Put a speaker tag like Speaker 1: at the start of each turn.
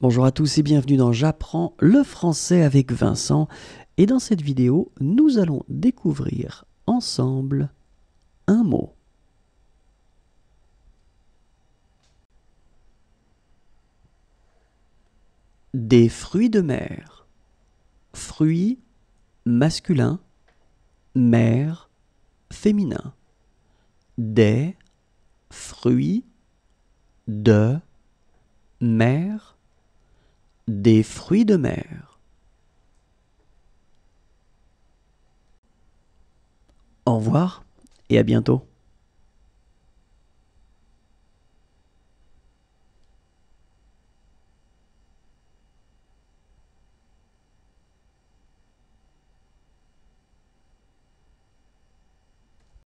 Speaker 1: Bonjour à tous et bienvenue dans J'apprends le français avec Vincent. Et dans cette vidéo, nous allons découvrir ensemble un mot. Des fruits de mer. Fruits masculin, mer féminin. Des fruits de mer des fruits de mer. Au revoir et à bientôt.